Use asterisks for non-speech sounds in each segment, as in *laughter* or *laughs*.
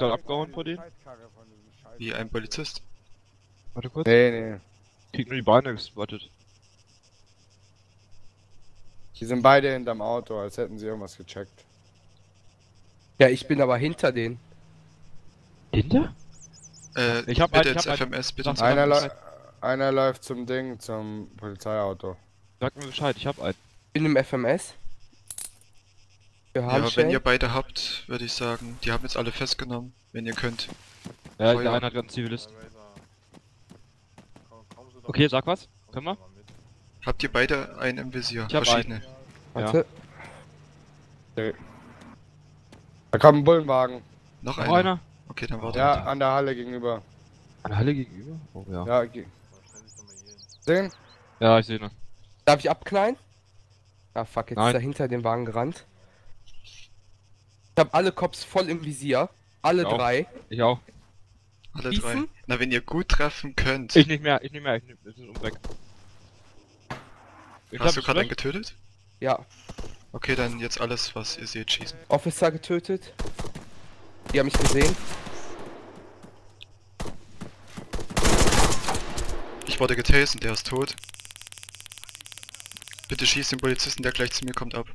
Gerade abgehauen vor denen? Wie ein Polizist. Warte kurz. Nee, nee. Krieg nur die Beine gespottet. Die sind beide hinterm Auto, als hätten sie irgendwas gecheckt. Ja, ich bin aber hinter denen. Hinter? Äh, Ich hab bitte einen, ich ins hab. FMS, bitte ins. Einer, läu- einer läuft zum Ding, zum Polizeiauto. Sag mir Bescheid, ich hab einen. Bin im FMS. Für Ja, wenn Handschellen. ihr beide habt, würde ich sagen, die haben jetzt alle festgenommen, wenn ihr könnt. Ja, Feuer. der eine hat gerade einen Zivilisten. Okay, sag was. Können wir? Habt ihr beide einen im Visier? Ich hab Verschiedene. Warte. Da kommt ein Bullenwagen. Noch, Noch einer? einer? Okay, dann warte. Ja, an der Halle gegenüber. An der Halle gegenüber? Oh ja. Ja, ge sehen? Ja, ich sehe ihn. Darf ich abknallen? Ah fuck, jetzt Nein. ist er hinter dem Wagen gerannt. Ich hab alle Cops voll im Visier. Alle Ich auch. drei. Ich auch. Alle drei. Schießen? Na, wenn ihr gut treffen könnt. Ich nicht mehr, ich nicht mehr, ich wir sind um weg. Ich Hast du gerade einen getötet? Ja. Okay, dann jetzt alles, was ihr seht, schießen. Officer getötet. Die haben mich gesehen. Ich wurde getastet und der ist tot. Bitte schieß den Polizisten, der gleich zu mir kommt, ab.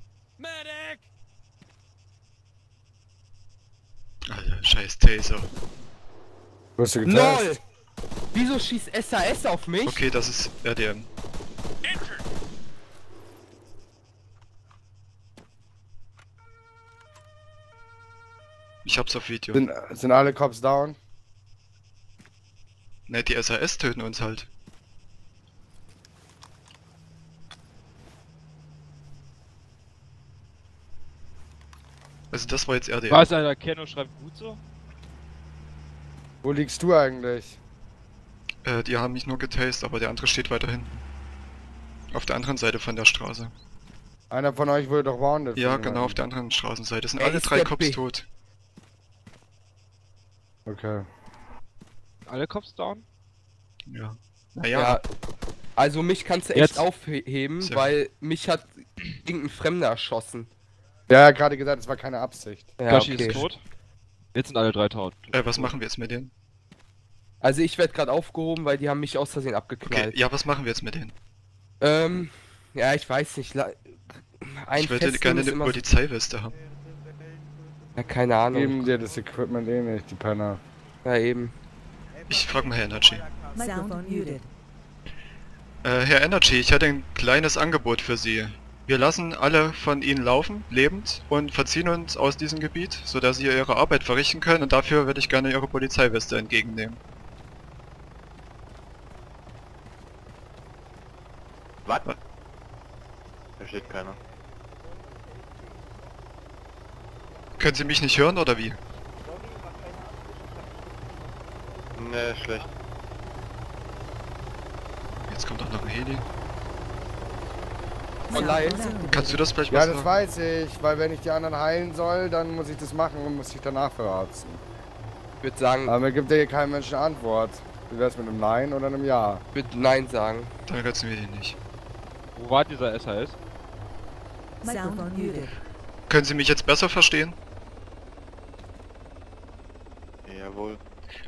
Alter, scheiß Taser. Wirst du getestet? LOL! Wieso schießt SAS auf mich? Okay, das ist RDM. Ich hab's auf Video. Sind, sind alle Cops down? Ne, die SAS töten uns halt. Also das war jetzt RDM. Was, Alter, Kenno schreibt gut so? Wo liegst du eigentlich? Äh, die haben mich nur getastet, aber der andere steht weiter hinten. Auf der anderen Seite von der Straße. Einer von euch wurde doch wounded. Ja, genau, auf der anderen Straßenseite. Sind Ey, alle drei Cops B. tot. Okay. Alle Cops down? Ja. Naja, Ja. Also mich kannst du echt Jetzt. aufheben, Sehr weil mich hat irgendein Fremder erschossen. Ja, hat gerade gesagt, es war keine Absicht. Ja, Gashi okay. ist tot. Jetzt sind alle drei tot. äh, was machen wir jetzt mit denen? Also ich werde gerade aufgehoben, weil die haben mich aus Versehen Okay, abgeknallt. ja, was machen wir jetzt mit denen? Ähm, ja, ich weiß nicht. la- Ein ich würde gerne eine Polizeiweste haben. Ja, keine Ahnung. Geben dir das Equipment eh nicht, die Penner. Ja, eben. Ich frage mal Herr Energy. Sound muted. Äh, Herr Energy, ich hätte ein kleines Angebot für Sie. Wir lassen alle von Ihnen laufen, lebend, und verziehen uns aus diesem Gebiet, sodass Sie Ihre Arbeit verrichten können und dafür würde ich gerne Ihre Polizeiweste entgegennehmen. Was? Was? Versteht keiner. Können Sie mich nicht hören oder wie? Ne, schlecht. Jetzt kommt auch noch ein Heli. Online? Kannst du das vielleicht Ja, mal das weiß ich, weil wenn ich die anderen heilen soll, dann muss ich das machen und muss ich danach verarzten. Ich würde sagen, Aber mir gibt ja hier kein Mensch eine Antwort. Wie wär's mit einem Nein oder einem Ja? ich würde Nein sagen. Dann retzen wir den nicht. Wo war dieser SAS? Sound muted. Können Sie mich jetzt besser verstehen? Jawohl.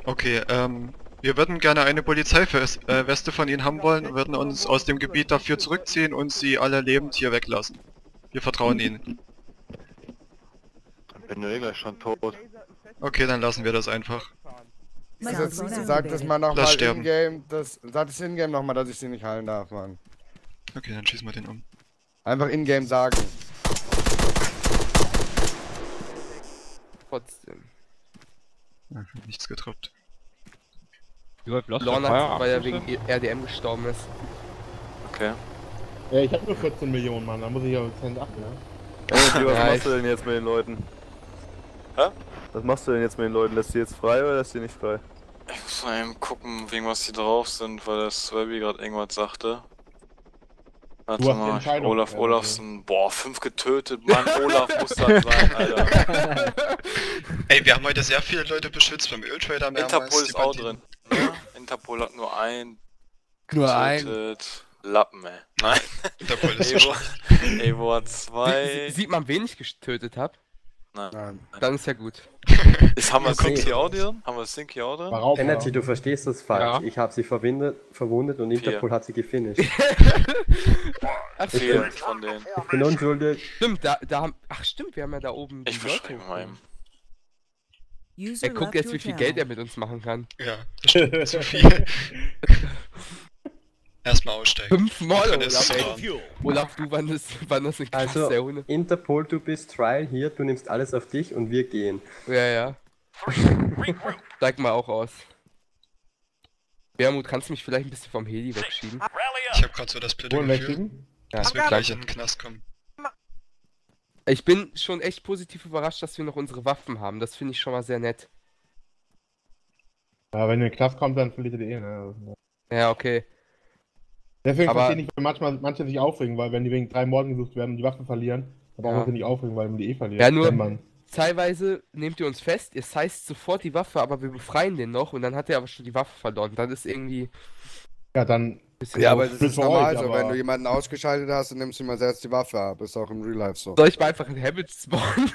Okay, ähm, wir würden gerne eine Polizeiweste von Ihnen haben wollen und würden uns aus dem Gebiet dafür zurückziehen und Sie alle lebend hier weglassen. Wir vertrauen Ihnen. Dann bin eh gleich schon tot. Okay, dann lassen wir das einfach. Das, sag das mal nochmal sterben. in-game, das, sag das in-game nochmal, dass ich sie nicht heilen darf, Mann. Okay, dann schießen wir den um. Einfach in-game sagen. Trotzdem. Ja, nichts getroppt. Läuft Lost Lorna, weil er wegen RDM gestorben ist. Okay. Ja, ich hab nur 14 Millionen, Mann, da muss ich aber Cent achten, ne? Ey, was Ja, machst du denn jetzt mit den Leuten? Hä? Was machst du denn jetzt mit den Leuten? Lässt du die jetzt frei oder lässt du die nicht frei? Ich muss mal eben gucken, wegen was die drauf sind, weil der Swabby gerade irgendwas sagte. Warte Du hast die mal, Entscheidung, Olaf ja, Olafsen. Boah, fünf getötet. Mann, Olaf muss das *laughs* sein, Alter. Ey, wir haben heute sehr viele Leute beschützt beim Öltrader mehrmals. Interpol die ist auch drin. Ne? Interpol hat nur ein Nur ein. Lappen, ey. Nein, Interpol ist Evo, Evo hat Sie, zwei. sieht man, wen ich getötet hab? Nein. Dann ist ja gut. *laughs* Ist, haben wir auch drin? Haben wir auch drin? Warum? Energy, du verstehst das falsch. Ja. Ich habe sie verwundet, verwundet und Interpol hat sie gefinisht. *laughs* Ach, Fehlt von denen. Ich bin unschuldig. Stimmt, da, da haben. Ach stimmt, wir haben ja da oben. Ich verschreibe. User Er guckt jetzt, wie viel. Geld er mit uns machen kann. Ja, *laughs* zu viel. Erstmal aussteigen. Fünfmal, Olaf. Olaf, du wanderst, wanderst eine Klasse Also, Hunde. Interpol, du bist Trial hier, du nimmst alles auf dich und wir gehen. Ja, ja. Steig mal auch aus. Wermut, kannst du mich vielleicht ein bisschen vom Heli wegschieben? Ich habe gerade so das blöde Gefühl, dass wir gleich in den Knast kommen. Ich bin schon echt positiv überrascht, dass wir noch unsere Waffen haben. Das finde ich schon mal sehr nett. Ja, wenn den Knast kommst, dann verliert er die eh, ne? Ja, okay. Deswegen Aber- verstehe ich nicht, wenn manchmal manche sich aufregen, weil wenn die wegen drei Morden gesucht werden und die Waffen verlieren, dann braucht Ja. man sich nicht aufregen, weil man die eh verliert. Ja, nur- man. Teilweise nehmt ihr uns fest, ihr seist sofort die Waffe, aber wir befreien den noch und dann hat er aber schon die Waffe verloren. Das ist irgendwie. Ja, dann. Bisschen Ja, aber das Blöd ist normal euch, so. Wenn du jemanden ausgeschaltet hast, dann nimmst du mal selbst die Waffe ab. Ist auch im Real Life so. Soll ich mal einfach in Habit spawnen?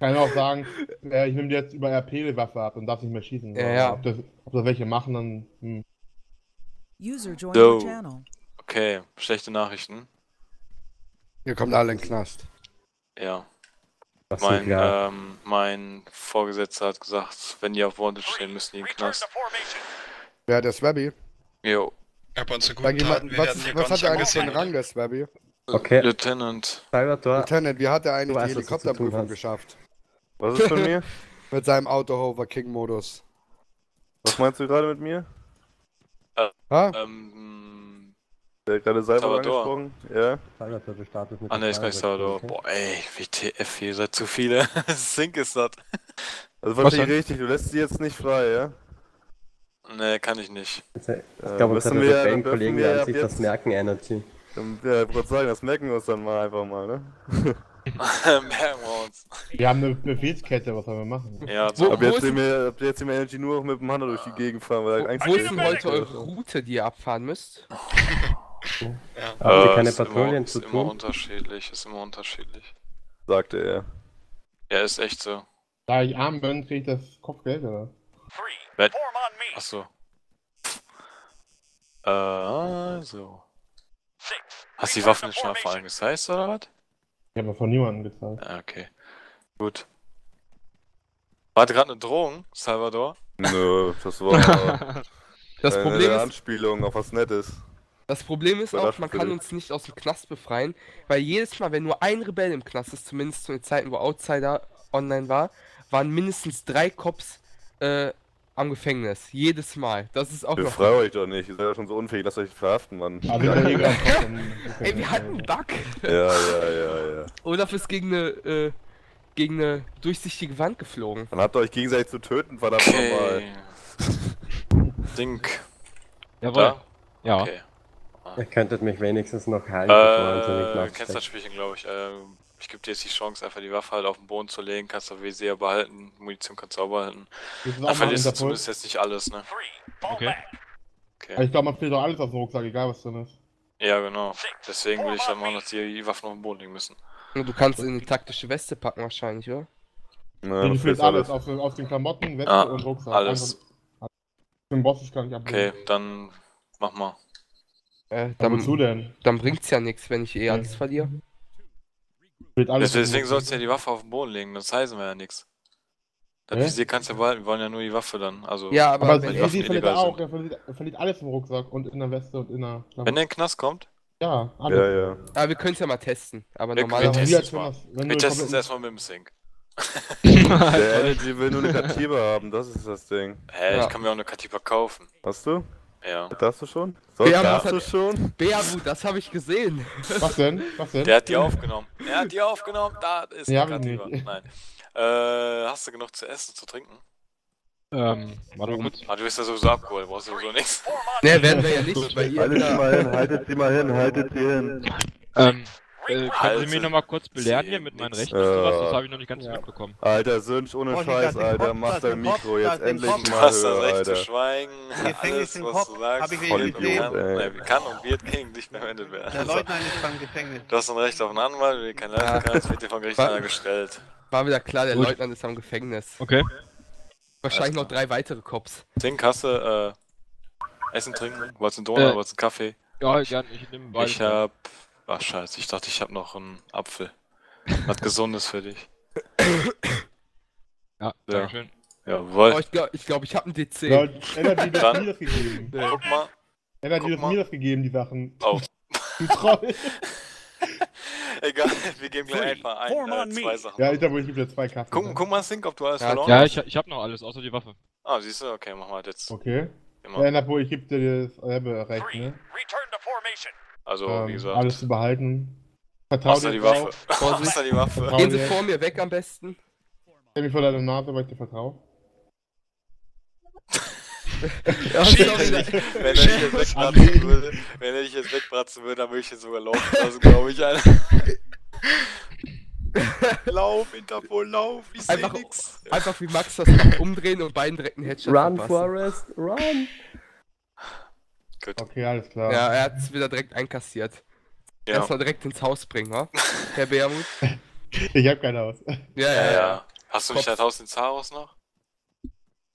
Kann auch sagen, äh, ich nehme dir jetzt über RP die Waffe ab und darf nicht mehr schießen. Ja, Aber ja. Ob das, ob das welche machen, dann. Hm. User joined So. your channel. Okay, schlechte Nachrichten. Ihr kommt alle in den Knast. Ja. So, Mein, ähm, mein Vorgesetzter hat gesagt, wenn die auf Wanted stehen, müssen die in den Knast. Wer hat der Swabby? Jo. Aber unsere guten Taten, wir werden Was, hier was gar hat nicht er eigentlich für einen. Rang, der Swabby? Okay. Lieutenant. Salvador, Lieutenant, wie hat er eigentlich die Helikopterprüfung geschafft? Was ist von mir? *laughs* Mit seinem Auto-Hover-King-Modus. Was meinst du gerade mit mir? Ha? Ähm. Der hat gerade Salvador. angesprochen? Ja. Salvador, du startest mit Ah ne, ist gar nicht Salvador. okay? Boah, ey, WTF, ihr seid zu viele. *laughs* Sink ist das. Also ich denn? richtig, du lässt sie jetzt nicht frei, ja? Ne, kann ich nicht. Ich glaube, Äh, unsere müssen wir- dann dürfen wir werden sich jetzt- das merken, Energy. Dann, ja, ich wollte sagen, das merken wir uns dann mal einfach mal, ne? *laughs* Merken wir uns. Wir haben eine Befehlskette, was sollen wir machen? Ja, Wo- so. Ab jetzt ist- sehen wir, ab jetzt sehen wir Energy nur noch mit dem Hunter durch die Gegend fahren, weil Wo, Angst wo ist denn heute eure Route, die ihr abfahren müsst? Habt ihr Äh, keine ist immer- Patrouillen ist zu immer tun? unterschiedlich, ist immer unterschiedlich. sagte er. Ja, ist echt so. Da ich arm bin, krieg ich das Kopfgeld, oder? Achso. Äh, also. Hast du die Waffen jetzt schon vor allem gesized oder was? Ich habe von niemandem gezahlt. Ja, okay. Gut. War gerade eine Drohung, Salvador? Nö, das war *laughs* Das eine Problem ist, Anspielung auf was Nettes. das Problem ist auch, man kann uns nicht aus dem Knast befreien, weil jedes Mal, wenn nur ein Rebell im Knast ist, zumindest zu den Zeiten, wo Outsider online war, waren mindestens drei Cops äh, am Gefängnis. Jedes Mal. Das ist auch Wir noch. freuen euch doch nicht, ihr seid ja schon so unfähig, lasst euch verhaften, Mann. Aber wir sind ja *laughs* Ey, wir hatten einen Bug. Ja, ja, ja, ja. Olaf ist gegen eine, äh, gegen eine durchsichtige Wand geflogen. Dann habt ihr euch gegenseitig zu töten, verdammt nochmal. Okay. Dink. Jawohl. Da? Ja. Okay. Ihr könntet mich wenigstens noch heilen, Äh, kennst das. Spielchen, glaube ich. Äh, ich gebe dir jetzt die Chance, einfach die Waffe halt auf den Boden zu legen, kannst du WC behalten, Munition kannst du auch behalten. Da verlierst du zumindest jetzt nicht alles, ne? Okay. Okay. ich glaube, man spielt doch alles auf dem Rucksack, egal was drin ist. Ja, genau. Deswegen will ich dann machen, dass die, die Waffen auf den Boden liegen müssen. Du kannst in eine taktische Weste packen wahrscheinlich, oder? Ja, spiele ist alles, alles. Auf, aus den Klamotten, Weste Ah, und Rucksack. alles. Einfach- Den Boss ich gar nicht ablegen. Okay, dann mach mal. Äh, Aber wozu dann, denn? dann bringt's ja nichts, wenn ich eh alles verliere. Spielt alles Deswegen sollst du ja die Waffe auf den Boden legen, das heißen wir ja nichts. Das Hä? Visier kannst du ja behalten, wir wollen ja nur die Waffe dann. Also, Ja, aber, Aber wenn Waffen Easy verliert er auch, er verliert, er verliert alles im Rucksack und in der Weste und in der wenn der in den Knast kommt, Ja, alles. Ja, ja. aber wir können es ja mal testen. Aber Wir- normalerweise. wir testen es erstmal mit dem Sync. *laughs* *laughs* Der Energy will nur eine Katiba haben, das ist das Ding. Hä, Ja. ich kann mir auch eine Katiba kaufen. Hast du? Ja. Darfst du schon? Ja, darfst du schon? Beabu, das habe ich gesehen. Was denn? Was denn? Der hat die aufgenommen. Er hat die aufgenommen, da ist Ja, nicht. Nein. Äh, hast du genug zu essen, zu trinken? Ähm, warte mal kurz. Ah, du bist ja sowieso abgeholt, brauchst du sowieso nichts. Ne, werden wir ja nicht, weil ihr. Haltet sie mal hin, haltet sie mal hin, haltet sie hin. Ähm, äh, können Also, Sie mich nochmal kurz belehren hier mit meinen. Rechten und sowas? Das habe ich noch nicht ganz mitbekommen. Alter, Sünsch, ohne Oh, Scheiß, Alter. Mach dein Mikro jetzt endlich Kopf. Du mal hast das Recht zu schweigen. Gefängnis Alles, was Kopf. du sagst, Hab ich Voll Idiot, kann, ey. kann und wird gegen dich verwendet Der werden. Leutnant ist beim Gefängnis. Du hast ein Recht auf einen Anwalt, wenn du keinen leisten Ja. kannst, wird dir vom Gericht Was? einer gestellt. War wieder klar, der Gut. Leutnant ist am Gefängnis. Okay. Wahrscheinlich noch drei weitere Cops. Zink, hast du, äh, Essen, Trinken? Wolltest du einen Donut, Äh, wolltest du einen Kaffee? Ja, gern, ich nehme beides. Ich hab. Ach, scheiße, ich dachte, ich hab noch einen Apfel. Was *laughs* Gesundes für dich. Ja, dankeschön. Jawohl. Oh, ich glaube, ich, glaub, ich habe einen DC. Laut Energy Dann- hat mir *laughs* das gegeben. Guck mal. Energy Guck hat mal. mir das gegeben, die Sachen. Oh. *laughs* Du Troll. Egal, wir geben gleich einfach ein, äh, zwei. Sachen. Ja, ich glaube, ich gebe dir zwei Kaffee. Guck, guck mal, Sink, ob du alles Ja, verloren Ja, hast. ich, ich hab noch alles, außer die Waffe. Ah, siehst du, okay, machen wir das jetzt. Okay. Immer. Ja, Napo, ich gebe dir das selbe Recht, ne? Return to formation. Also, wie Ähm, gesagt, alles zu behalten. Vertrau dir die. Waffe. *laughs* außer die Waffe. Vertrau Gehen Sie vor mir weg am besten. Stell mich vor deiner Nase, weil ich dir vertraue. *laughs* Ja, Schieß sorry, nicht. Wenn er dich jetzt wegbratzen würde, wenn er dich jetzt wegbratzen würde, dann würde ich ihn sogar laufen lassen, glaube ich, Alter. *laughs* lauf, Interpol, lauf, ich seh Einfach- nix. Einfach wie Max das macht, umdrehen und beiden direkt einen Headshot Run, verpassen. Forest, run! Gut, Okay, alles klar. Ja, er hat es wieder direkt einkassiert. ja. Erstmal direkt ins Haus bringen, wa? Herr Beermut? *laughs* Ich hab kein Haus. Ja, Ja, ja. Hast du nicht Kopf. das Haus in Zaros noch?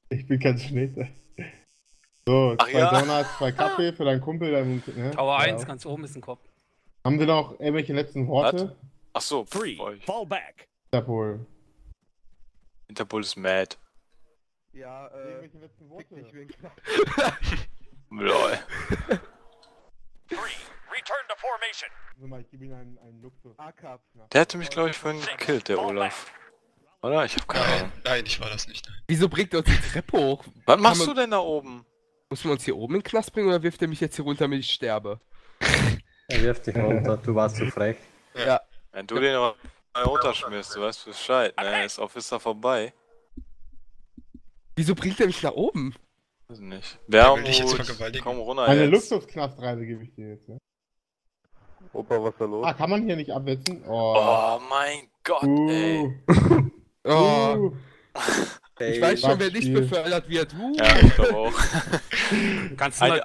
Ich bin kein Schnitter. So, Ach zwei ja. Donuts, zwei *laughs* Kaffee für deinen Kumpel. Dein, ne? Tower Ja. 1, ganz oben ist ein Kopf. Haben Sie noch irgendwelche letzten Worte? Ach so, Three, pff, euch. fall back. Interpol. Interpol ist mad. Ja, äh. Irgendwelche letzten Worte? *laughs* Lol. Der hätte mich, glaube ich, vorhin gekillt, der Olaf. Oder? Ich hab keine Nein, Ahnung. nein, ich war das nicht. Nein. Wieso bringt er uns die Treppe hoch? Was machst man- du denn da oben? Muss man uns hier oben in den Knast bringen oder wirft er mich jetzt hier runter, damit ich sterbe? *laughs* Er wirft dich runter, du warst zu frech. Wenn du den aber runterschmierst, du weißt Bescheid, ne? Ist Officer vorbei. Wieso bringt er mich nach oben? Weiß nicht. will dich jetzt Wermut, vergewaltigen. komm runter Eine jetzt. Luxusknastreise gebe ich dir jetzt. Ja? Opa, was ist da los? Ah, kann man hier nicht absetzen? Oh. Oh mein Gott, ey. Uh. *laughs* *laughs* Oh, Uh. ich weiß schon, wer nicht Spiel. befördert wird. Uh. Ja, ich glaube auch. *laughs* Kannst du mal,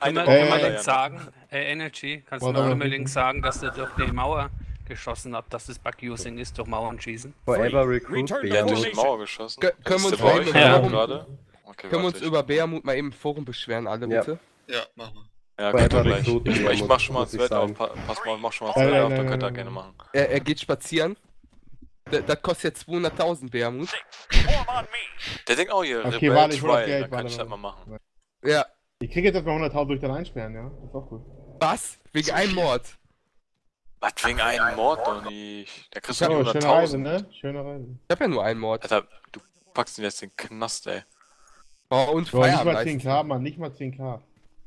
ja. sagen, äh, Energy, kannst du mal unbedingt sagen, dass du durch die Mauer geschossen habt, dass das Bug-Using ist, durch Mauern schießen? Forever Recruit hat durch die. Mauer geschossen. Kö- können wir uns bei mal euch Ja. Gerade? Okay, Können wir uns warte, über Beermut mal eben im Forum beschweren, alle Ja. bitte? Ja, machen wir. Ja, könnt ihr gleich. Ich, ich mach schon mal das ich Wett auf. Pass mal, mach schon mal das Nein, Wett nein, auf, dann könnt ihr gerne machen. Er, er geht spazieren. D das kostet jetzt 200.000 Beermut. Der denkt auch hier, Okay, Rebel warte, ich das Trial, Geld, dann kann ich das mal machen. Ja. Ich krieg jetzt erstmal 100.000 durch dein Einsperren, ja? Ist auch gut. Was? Wegen einem Mord. Was, wegen einem Mord doch nicht. Der kriegst du Oh, die schöne Reise, 100.000. ne? Schöne Reise. Ich hab ja nur einen Mord. Alter, du packst ihn jetzt in den Knast, ey. Oh, und Boah, nicht Feierabend. mal leisten. 10k, Mann, nicht mal 10k.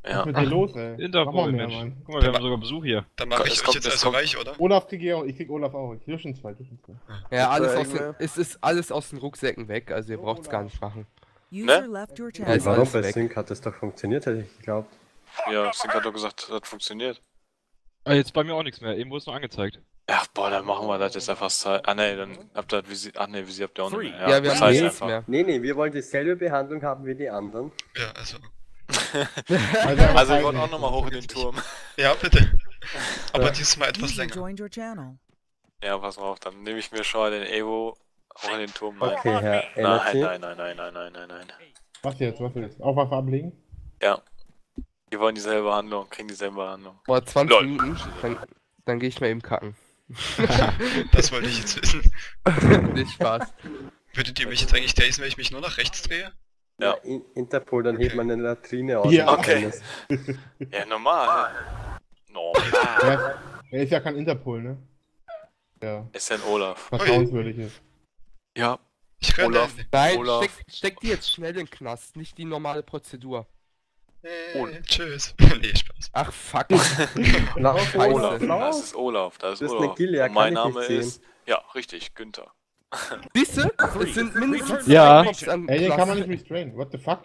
Was Ja. ist mit dir los, ey? Mach Interpol, mehr, Mensch. Mann. Guck mal, wir haben sogar Besuch hier. Dann mache Es ich euch jetzt also reich, oder? Olaf krieg ich auch, ich krieg Olaf auch. Ich krieg schon zwei. Ja, alles aus den, es ist alles aus den Rucksäcken weg, also ihr braucht's gar nicht machen. Your Ja, ist Warum bei weg. Sync hat das doch funktioniert, hätte ich geglaubt. Ja, Sink hat doch gesagt, das hat funktioniert. Ah, jetzt bei mir auch nichts mehr. Eben wurde es noch angezeigt. Ja, boah, dann machen wir das jetzt einfach Zeit. Ah, ne, dann habt ihr das Visi. Ach, ne, Visi habt ihr auch nicht mehr. Ja, wir haben das heißt nichts einfach. mehr. Nee, nee, wir wollen dieselbe Behandlung haben wie die anderen. Ja, also. Also, *laughs* Also, ich wollte auch nochmal hoch in den Turm. Ja, bitte. *laughs* Aber dieses Mal etwas länger. joined your channel. Ja, pass mal auf, dann nehme ich mir schon mal den Evo hoch in den Turm. Nein. Okay, Herr Nein, nein, nein, nein, nein, nein, nein, nein. Was jetzt, was jetzt? Aufwaffe ablegen? Die wollen dieselbe Handlung, kriegen dieselbe Handlung. Boah, 20 Lol. Minuten, dann, dann gehe ich mal eben kacken. Das wollte ich jetzt wissen. Nicht Spaß. Würdet ihr mich jetzt eigentlich dasen, wenn ich mich nur nach rechts drehe? Ja. In Interpol, dann hebt man eine Latrine aus. Ja. Okay. Ja, normal. Normal. Er, er ist ja kein Interpol, ne? Ja, Ist ja ein Olaf. vertrauenswürdig ist. Ja, Ich. Olaf. Nein, Olaf. steck, steck die jetzt schnell in den Knast, nicht die normale Prozedur. Äh, tschüss. *laughs* nee, Spaß. Ach fuck. *laughs* Lauf. Olaf, das ist Olaf, das ist Das ist eine Olaf. Gillia, Und mein ich Name nicht sehen. ist. Ja, richtig, Günther. Siehst du? Es sind mindestens Ja. zwei Cops am Ey, den kann man Knast. nicht restrainen. What the fuck?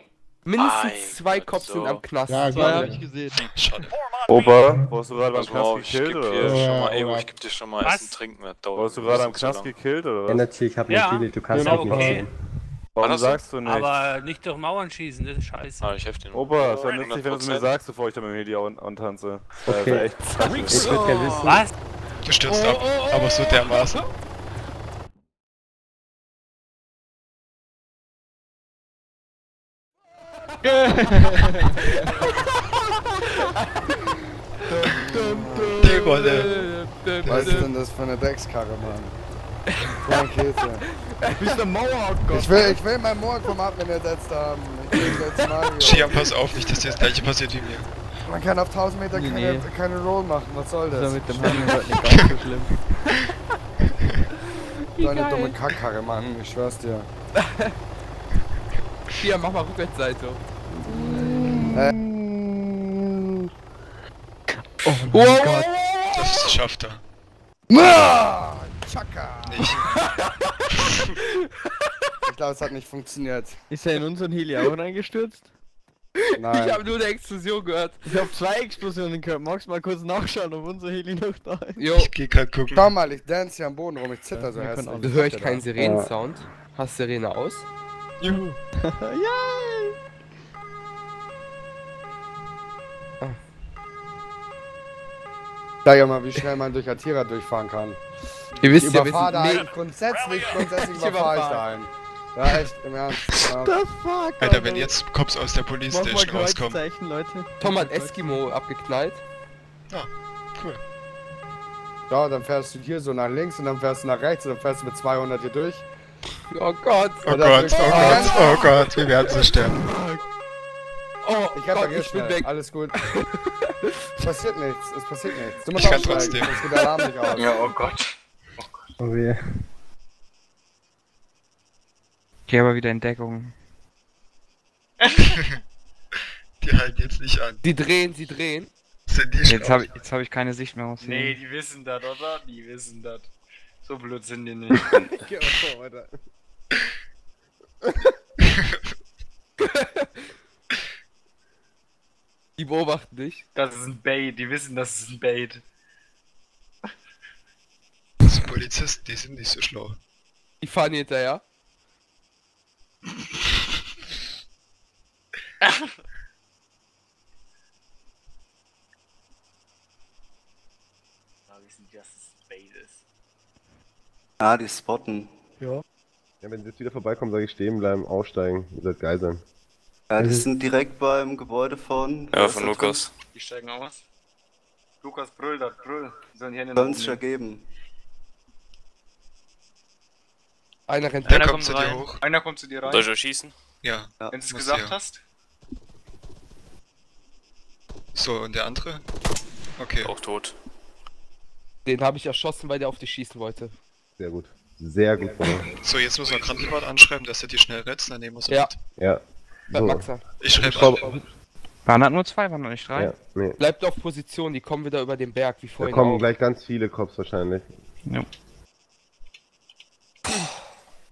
Mindestens zwei Cops so. sind am Knast. Ja, Zwei habe ich gesehen. Schade. Opa, wurdest du gerade auf, Knast ich gekillt geb oder dir schon Ja, mal, Evo, Olaf. ich geb dir schon mal Was? Essen, Trinken, Wurdest du gerade am Knast gekillt oder was? Energy, ich Ja. eine Gilly, du kannst Genau, nicht okay. Warum sagst du nicht? Aber nicht durch Mauern schießen, das ist scheiße. Ah, ich helf dir Opa, es wäre nützlich, wenn du mir sagst, bevor ich da mit dem Heli antanze. Äh, okay. Äh, echt ich. Was? Du stürzt ab, oh, oh, aber so dermaßen. *laughs* Die Wolle! Was ist denn das für eine Dreckskarre, Mann? Rakete. Bist der Mauer Ich will, ich will mein Moor vom Admin ersetzt haben. Ich will jetzt Mario. Shiam, pass auf, nicht, dass dir das gleiche passiert wie mir. Man kann auf 1000 Meter Nee, keine, nee. keine Roll machen, was soll das? Also mit dem Handel wird nicht *laughs* ganz so schlimm. so eine dumme Kackkarre, Mann, ich schwör's dir. Hier, mach mal Rückwärtsseite. Äh, Oh mein wow, Gott. Das schafft er. Ah, Chaka! Nicht. Ich *laughs* glaube, es hat nicht funktioniert. Ist er in unseren Heli auch reingestürzt? Nein. Ich habe nur eine Explosion gehört. Ich habe zwei Explosionen gehört. Magst du mal kurz nachschauen, ob unser Heli noch da ist? Jo, Ich geh grad gucken. Schau mal, ich dance hier am Boden rum, ich zitter so Ja, hässlich. auch du höre ich keinen Sirenensound. Hast Sirene aus? Juhu. *laughs* Yay! Sag ja mal, wie schnell man durch Atira durchfahren kann. Ihr Ich wisst ja, wir da sind nee, grundsätzlich, grundsätzlich Ich überfahre ich da einen. Ja, echt, im Ernst. Ja. The fuck? Alter, wenn jetzt Cops aus der Police Station rauskommen. Leute. Tom hat Eskimo abgeknallt. Cool. Ja, dann fährst du hier so nach links und dann fährst du nach rechts und dann fährst du mit 200 hier durch. Oh Gott. Oh Oder Gott, oh du Gott, ganz- oh Gott, wir werden so sterben. Oh Ich Gott, ich bin weg. Alles gut. es *laughs* passiert nichts, es passiert nichts. Du musst Ich kann trotzdem. sonst geht Alarm nicht aus. Ja, oh Gott. Oh weh. Geh aber wieder in Deckung. *laughs* Die halten jetzt nicht an. Die drehen, sie drehen. Sind die Jetzt habe ich, jetzt hab ich keine Sicht mehr auf sie. Nee, die wissen das, oder? Die wissen das. So blöd sind die nicht. *laughs* Geh mal vor, Alter. Die beobachten dich. Das ist ein Bait, die wissen, das ist ein Bait. Polizisten, die sind nicht so schlau. Die fahren hinterher. Da wissen die, dass es ein Bait ist. Ah, die spotten. Ja, wenn sie jetzt wieder vorbeikommen, sage ich stehen bleiben, aussteigen. Ihr seid Geiseln. Ja, die sind direkt beim Gebäude von. Ja, von Lukas. Die steigen aus. Lukas, brüll das, brüll. Die sollen hier in den Sollen sich ergeben. Einer rennt Einer kommt kommt zu dir rein. hoch. Einer kommt zu dir rein. Soll ich erschießen? Ja. Ja. Wenn du es gesagt ja. hast. So, und der andere? Okay. Auch tot. Den habe ich erschossen, weil der auf dich schießen wollte. Sehr gut. Sehr gut. So, jetzt muss man Krankenwart anschreiben, dass er die schnell rettet, dann nehmen wir sie Ja. mit. Ja. Bei So. Maxa. Ich schreibe an. Waren das nur zwei, waren das nicht drei? Ja, nee. Bleibt auf Position, die kommen wieder über den Berg, wie Da vorhin kommen auch. gleich ganz viele Cops wahrscheinlich.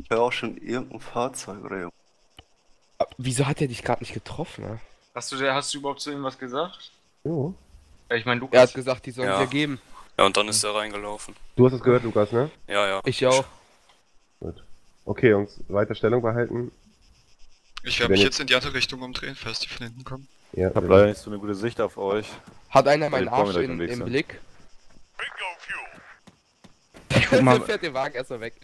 Ich höre auch schon irgendein Fahrzeug oder irgendwas. Wieso hat er dich gerade nicht getroffen? Ne? Hast du, hast du überhaupt zu ihm was gesagt? Jo. Ja, ich meine, Er Lukas. hat gesagt, die sollen Ja. dir geben. Ja, und dann ist er reingelaufen. Du hast es gehört, Lukas, ne? Ja, ja. Ich auch. Gut. Okay, Jungs, weiter Stellung behalten. Ich werde mich jetzt- in die andere Richtung umdrehen, falls die von hinten kommen. Ja, Ich habe leider nicht so eine gute Sicht auf euch. Hat einer meinen Arsch in, im. Blick? Bingo fuel. Ich guck mal, *laughs* fährt den Wagen erstmal weg.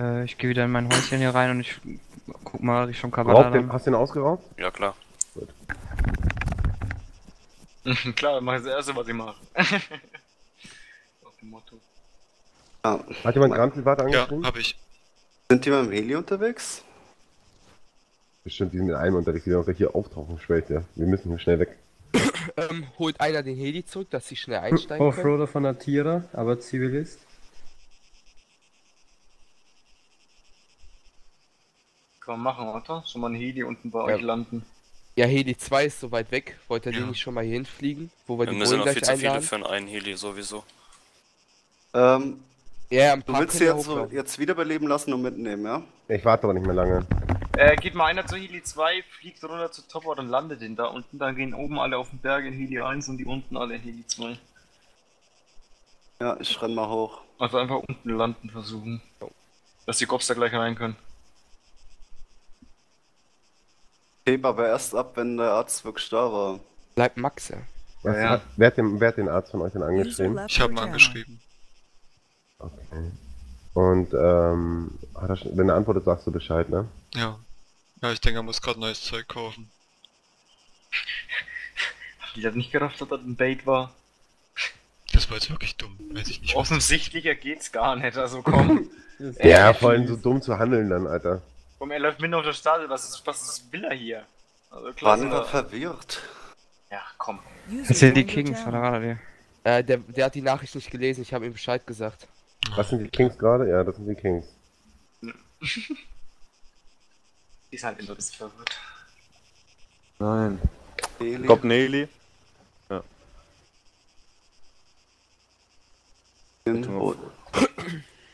Äh, ich gehe wieder in mein Häuschen hier rein und ich guck mal Richtung Raub Kavalada. den, hast du den ausgeraubt? Ja, klar. *laughs* Klar, mach das erste, was ich mache. *laughs* Auf dem Motto. Ah, Hat jemand Grantelwart Ja, angeschrieben? habe ich. sind die beim Heli unterwegs? Bestimmt, die sind mit einem unterwegs, die werden auch gleich hier auftauchen, ich dir. Wir müssen hier schnell weg. Ähm, holt einer den Heli zurück, dass sie schnell einsteigen können. Offroader von Atira, aber Zivilist. Kann man machen, oder? Schon mal ein Heli unten bei Ja. euch landen. Ja, Heli 2 ist so weit weg. Wollt ihr Ja. den nicht schon mal hier hinfliegen? Wo wir die wir sind Bullen noch viel zu viele für einen Heli sowieso. Ähm, Ja, du willst sie jetzt, so, jetzt wiederbeleben lassen und mitnehmen, ja? Ich warte aber nicht mehr lange. Äh, geht mal einer zu Heli 2, fliegt runter zu Topper und landet den da unten. Dann gehen oben alle auf den Berg in Heli 1 und die unten alle in Heli 2. Ja, ich renn mal hoch. Also einfach unten landen versuchen. Dass die Cops da gleich rein können. Heb aber erst ab, wenn der Arzt wirklich da war. Bleibt Max, ja. Was, Ja. Hat, wer, hat den, wer hat den Arzt von euch denn angeschrieben? Ich habe ihn angeschrieben. Okay. Und, ähm, hat er schon, wenn er antwortet, sagst du Bescheid, ne? Ja. Ja, ich denke, er muss gerade neues Zeug kaufen. Die hat nicht gerafft, dass das ein Bait war. Das war jetzt wirklich dumm. Weiß ich nicht. das- Offensichtlicher geht's gar nicht, also komm. *laughs* Ja, vor allem so dumm zu handeln dann, Alter. Komm, er läuft mitten auf der Straße, was ist, was ist, will er hier? Also klar, Wann sind war wir- verwirrt? Ja, komm. User sind die Kings, oder war der? Äh, der, der hat die Nachricht nicht gelesen, ich habe ihm Bescheid gesagt. Was sind die Kings gerade? Ja, das sind die Kings. *laughs* Die ist halt immer ein bisschen verwirrt. Nein. Eli? Kommt Nelly. Ja.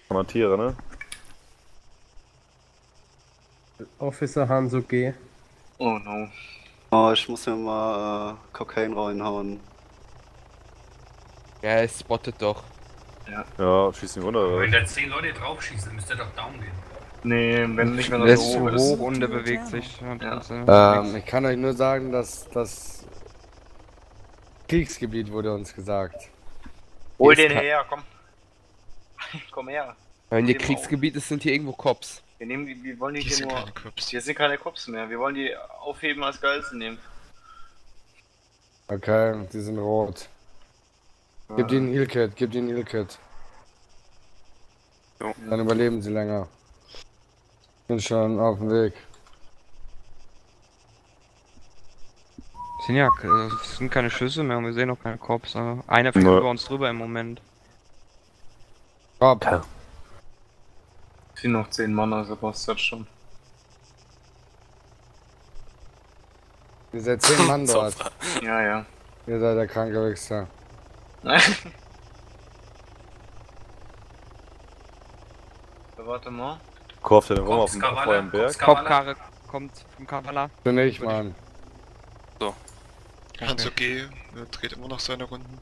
Kommentiere, ne? Officer Hanzo G. Oh no. oh, ich muss mir mal äh, Kokain reinhauen. Ja, er spottet doch. Ja, schieß ihn runter. oder? Wenn da 10 Leute draufschießen, müsste er doch down gehen. Nee, wenn nicht, wenn Der er ist so hoch hoch ist. und der bewegt sich. Ja, Ja. Ähm, ich kann euch nur sagen, dass das Kriegsgebiet wurde uns gesagt. Hol den her, komm. *laughs* komm her. Wenn hier Kriegsgebiet ist, sind hier irgendwo Cops. Wir nehmen die, wir wollen die Hier hier sind nur. keine Cops. Hier sind keine Cops mehr. Wir wollen die aufheben als Geilsten nehmen. Okay, die sind rot. Gib ihnen Heal-Kit, gib ihnen Heal-Kit. Jo. Dann überleben sie länger. Bin schon auf dem Weg. Sind ja, äh, es sind keine Schüsse mehr und wir sehen auch keine Cops. Einer fliegt Nö. über uns drüber im Moment. Rob, Es sind noch 10 Mann, also passt das schon. ihr seid zehn *laughs* Mann dort. Ja, ja. Ihr seid der kranke Wichser. *laughs* So, warte mal. Kurft er den rum auf dem eurem Berg? Kopfkarre kommt vom Kavala. Du nicht, Mann. Hans okay, er dreht immer noch seine Runden.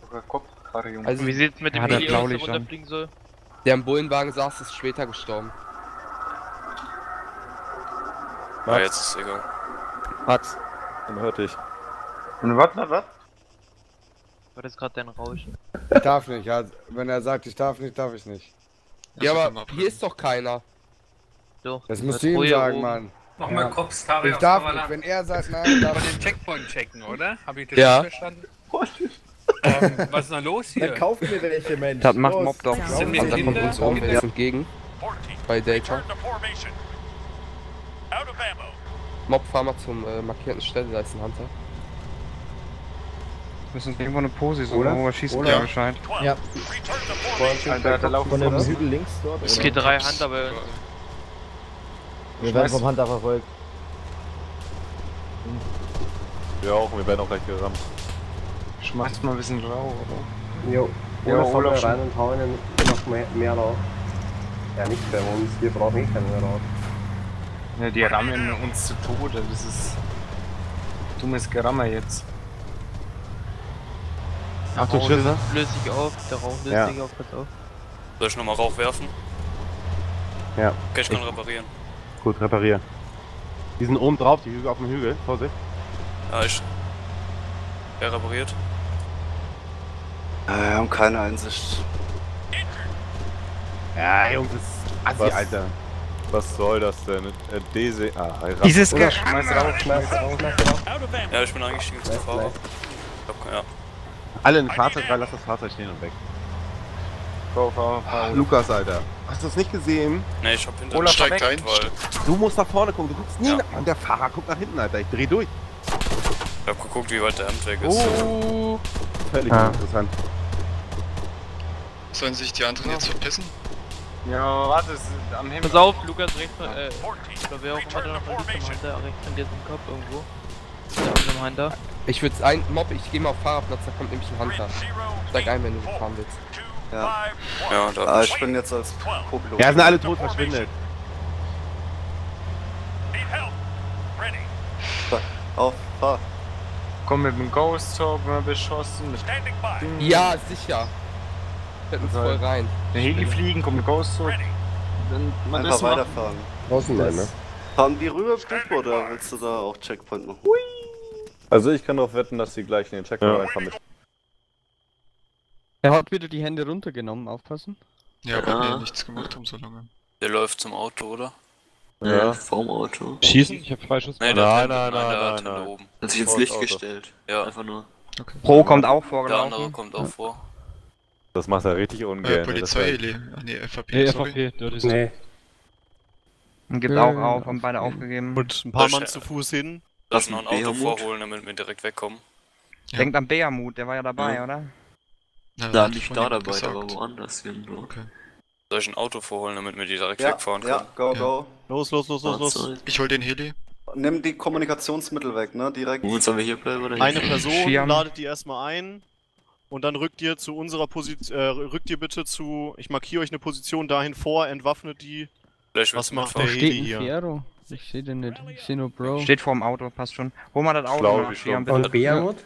Sogar Kopfkarre, Junge. Also, Wie sieht's mit dem Ja, Heli aus, der runterfliegen soll? Der im Bullenwagen saß, ist später gestorben. Ah, jetzt ist egal. Max, man hört dich. Und was, was, was? War das gerade dein Rauschen? Ich darf nicht. Ja, wenn er sagt, ich darf nicht, darf ich nicht. Ja, soll aber hier ist doch keiner. Doch. Das musst du ihm sagen, Mann. Mach Ja. mal Kopfskavalla. Ich darf nicht. Wenn er sagt, nein, darf ich den nicht. Checkpoint checken, oder? Hab ich das Ja. verstanden? Ähm, was ist denn da los hier? Dann kauft mir welche, Mensch. Das macht. Mob doch. Sind wir Also da kommt uns oben jetzt entgegen. 14. Bei Data. Mob, fahr mal zum äh, markierten Stelle, da ist ein Hunter. Müssen irgendwo eine Pose suchen, Oder? wo wir schießen können Bescheid. Ja. Alter, da laufen Von dem. Hügel links dort? Es geht drei Hand, aber Wir werden vom Hunter verfolgt. Wir auch, und wir werden auch gleich gerammt. Schmeiß mal ein bisschen rau, oder? Jo. Ja, Olaf wir schon. rein und hauen ihn noch mehr, mehr raus. Ja, nicht bei uns. Wir brauchen eh keinen mehr raus. Ja, die rammen uns zu Tode. Das ist dummes Gerammer jetzt. Ach du Schüsse. löst sich auf, der Rauch löst Ja. sich auf, pass auf. Soll ich nochmal Rauch werfen? Ja. Okay, ich kann reparieren. Gut, reparier. Die sind oben drauf, die Hügel auf dem Hügel. Vorsicht. Ja, ich. Wer repariert? Wir haben keine Einsicht. Ja, Jungs, das ist Assi, Was? Alter. Was soll das denn? Äh, DC. Ah, Raff- Dieses Oder schmeiß raus, schmeiß raus, schmeiß raus. Ja, ich bin eingestiegen zum Fahrer. hab, ja. Alle in Fahrzeug rein, lass das Fahrzeug stehen und weg. Go, fahr, fahr. Lukas, Alter. Hast du es nicht gesehen? Ne, ich hab hinter Olaf, steigt ein. weil Du musst nach vorne gucken. Du guckst nie Ja. nach... Und der Fahrer guckt nach hinten, Alter. Ich dreh durch. ich hab geguckt, wie weit der Hemd weg ist. Oh. Völlig Ah. interessant. Sollen sich die anderen jetzt verpissen? Ja, warte, es ist am Himmel. Pass auf, Lukas rechts, äh, 14. oder wer auch immer da noch rechts von dir ist ein Kopf irgendwo. Hunter. Ich würde ein Mob, ich gehe mal auf Fahrerplatz, da kommt nämlich ein Hunter. Steig ein, wenn du fahren willst. Ja. Ja, da Ah, ich bin jetzt als Co-Pilot. Ja, sind alle tot verschwindet. Need help. Ready. Auf, fahr. Komm mit dem Ghost Talk, mal beschossen. Mit. Ja, sicher. Uns voll rein. der Heli fliegen, komm mit Ghost. Ready. Dann mal Einfach weiterfahren. Draußen sein, ne? Fahren die rüber, Bub, oder willst du da auch Checkpoint machen? Also ich kann darauf wetten, dass die gleich in den Checkpoint Ja. reinkommen. Er hat wieder die Hände runtergenommen, aufpassen. Ja, weil wir nichts gemacht haben so lange. Der läuft zum Auto, oder? Ja. Vorm Auto. Schießen? Ich hab Freischuss. Nee, Nein, der nein, andere- nein, der nein, andere nein. da oben. Hat sich ins Vor Licht Auto. gestellt. Ja. Einfach nur. Pro kommt auch Der vorgelaufen. andere kommt auch vor. Das macht er richtig Äh, ungern. Polizei-Heli. Ah, nee, FAP, Nee. FAP, Dirty. Nee. Und gibt auch auf, haben beide aufgegeben. Und ein paar Mann ich- zu Fuß hin. Lass noch ein Auto vorholen, damit wir direkt wegkommen. Ja. Denkt an Beamut, der war ja dabei, Ja. oder? Na, Da hatte ich nicht da dabei, gesagt. aber woanders irgendwo. Okay. Soll ich ein Auto vorholen, damit wir die direkt Ja, wegfahren ja, können? go, Ja. go. Los, los, los, los, los. Fahrzeug. Ich hol den Heli. Nimm die Kommunikationsmittel weg, ne? Direkt. Wo sollen wir hier bleiben oder Eine? Person, ladet die erstmal ein. Und dann rückt ihr zu unserer Position, äh, rückt ihr bitte zu, ich markiere euch eine Position dahin vor, entwaffnet die. Vielleicht Was macht der Steht Heli hier? Fiero? Ich seh den nicht. Ich seh nur Bro. Steht vorm Auto, passt schon. Hol mal das Auto Schlau, Schirm, schlau. bitte. Und Beermut?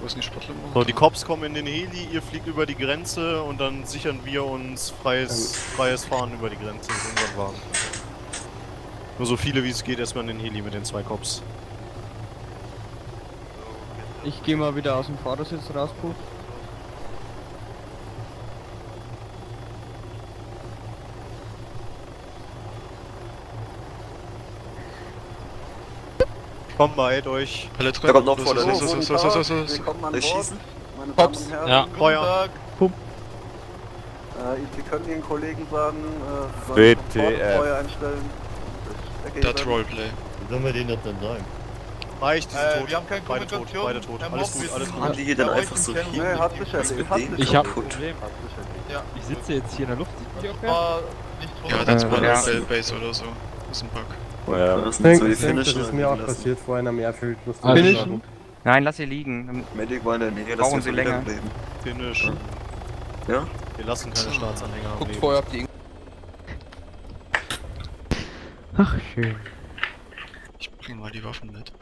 Wo ist denn die Sportler? So, die Cops kommen in den Heli, ihr fliegt über die Grenze und dann sichern wir uns freies, freies Fahren über die Grenze mit unseren Wagen. Nur so viele wie es geht, erstmal in den Heli mit den zwei Cops. Ich geh mal wieder aus dem Vordersitz raus, Puff. Kommt mal, euch. Alle Da kommt noch vor der so, so, so, so, so, so, so, Bord, schießen? meine Pops. Damen und Herren. Ja. Feuer. Äh, Sie können Ihren Kollegen sagen, äh, sofort Feuer einstellen. Das Das Roleplay. Wie sollen wir denen das denn sagen? Reicht, die sind Äh, tot. wir haben keine beide tot, Kommunikation. beide tot. Herr Alles gut, wir alles gut. Haben die hier dann einfach so Nee, hier? hat sich erledigt. Ich hab ein. Problem. Ja. Ich sitze jetzt hier in der Luft. Sieht die okay? War nicht Ja, dann Äh, spawn ja. ja. Base oder so. Ist ein Bug. Ja. Das sind denke, so die ich denke, das ist mir auch passiert vorhin am Airfield. Finishen? Nein, lass sie liegen. Medic war in der Nähe, Brauchen dass Sie wir länger. leben. Finish. Ja? Wir lassen keine Staatsanhänger am Guckt vorher, ob die Ach, schön. Ich bring mal die Waffen mit.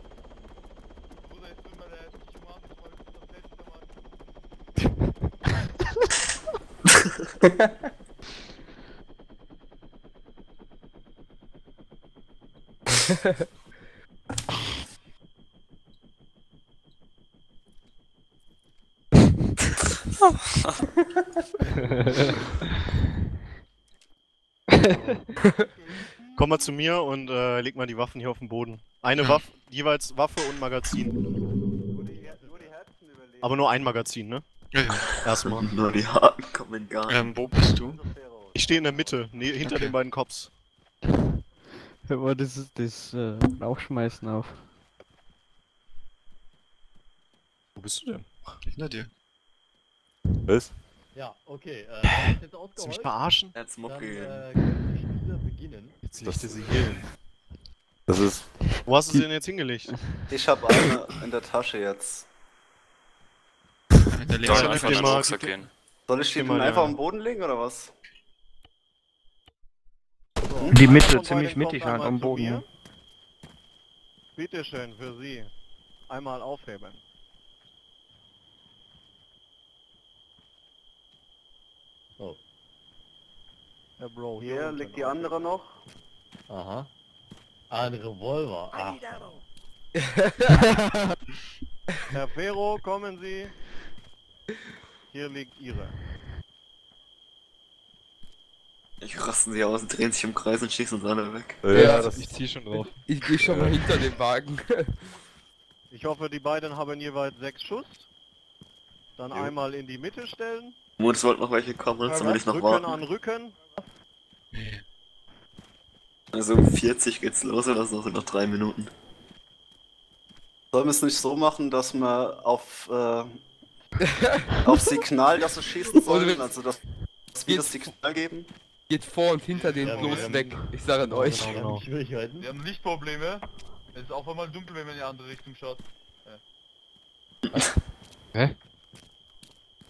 *laughs* *laughs* *laughs* *laughs* Komm mal zu mir und äh, leg mal die Waffen hier auf den Boden. Eine Waffe, jeweils Waffe und Magazin. Aber nur ein Magazin, ne? Ja, ja. Erstmal. Nur die Harten kommen gar nicht. Ähm, wo bist du? Ich stehe in der Mitte, ne, hinter Okay. den beiden Cops. Hör mal, das ist das äh, Rauchschmeißen auf. Wo bist du denn? Hinter dir. Was? Ja, okay. Äh, hab ich jetzt Willst du mich verarschen? Jetzt Dann Mucke geben. äh, können die beginnen. Jetzt leg ich sie hier hin. Das ist. Wo hast du sie denn jetzt hingelegt? Ich habe eine in der Tasche jetzt. In der Soll einfach in den mal- Rucksack gehen. Soll ich die mal einfach der- am Boden legen oder was? Die Mitte, ziemlich mittig halt am Boden? Bitte schön, für Sie. Einmal aufheben. Oh. Herr Bro, hier, Hier liegt die andere noch. Aha. Ein Revolver. Ach. Herr Ferro, kommen Sie. Hier liegt Ihre. Ich rasten sie aus, drehen sich im Kreis und schießen uns alle weg. Ja, Ja, das Ich zieh schon drauf. Ich geh schon mal hinter den Wagen. *laughs* Ich hoffe, die beiden haben jeweils sechs Schuss. Dann Jo. einmal in die Mitte stellen. Und es wollten noch welche kommen, jetzt will ich noch Rücken warten. an Rücken. Also um 40 geht's los oder so, sind noch drei Minuten. Sollen wir es nicht so machen, dass wir auf, äh, *laughs* auf Signal, dass sie schießen sollen? Also, dass, dass wir das Signal geben? Geht vor und hinter den Ja, bloß weg. Ich sage an euch. genau, genau. Schwierigkeiten. Wir haben Lichtprobleme. Es ist auch einmal dunkel, wenn man in die andere Richtung schaut. Hä?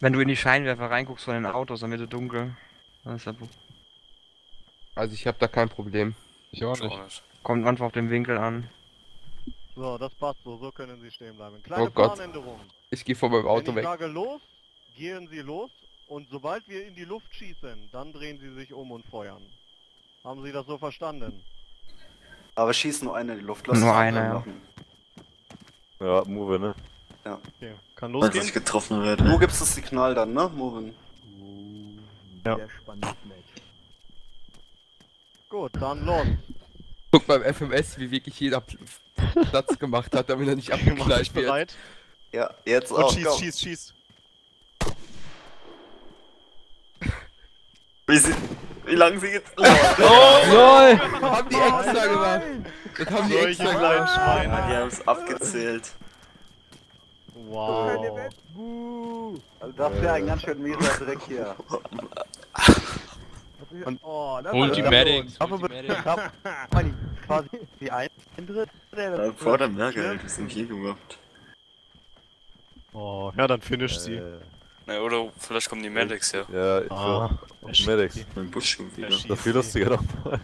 Wenn du in die Scheinwerfer reinguckst von den Autos, dann wird es dunkel. Das ist ja Also ich habe da kein Problem. Ich auch nicht. Kommt manchmal auf den Winkel an. So, das passt so, so können Sie stehen bleiben. Kleine Oh Gott. Planänderung. Ich gehe vor meinem Auto Wenn ich weg. sage los, gehen Sie los und sobald wir in die Luft schießen, dann drehen Sie sich um und feuern. Haben Sie das so verstanden? Aber schieß nur eine in die Luft. Nur es eine, ja. machen. Ja, Move, ne? Ja. Okay, kann Dass losgehen? ich getroffen werde. Du gibst das Signal dann, ne, Movin? Ja. Sehr spannendes Match. Gut, dann los. Guck beim FMS, wie wirklich jeder Pl- Platz gemacht hat, damit er nicht *laughs* abgeknallt wird. Bereit? Ja, jetzt Und auch. schieß, go. schieß, schieß. Wie, sie, wie lang sie jetzt. Oh! *laughs* LOL! Haben die extra gemacht. Das haben die extra kleinen gemacht. Schweine. Die haben es abgezählt. Wow. Also das wäre ein ganz schön mieser Dreck hier. *laughs* Und, oh, das holt die Medics. quasi die Eintritt. Ja, vor der Merkel, wir sind hier gemacht. Oh, ja, dann finish sie. Na, oder vielleicht kommen die Medics, ja. Ja, ich Ah. Medics. Mein Bus schon wieder. Das ist viel lustiger nochmal.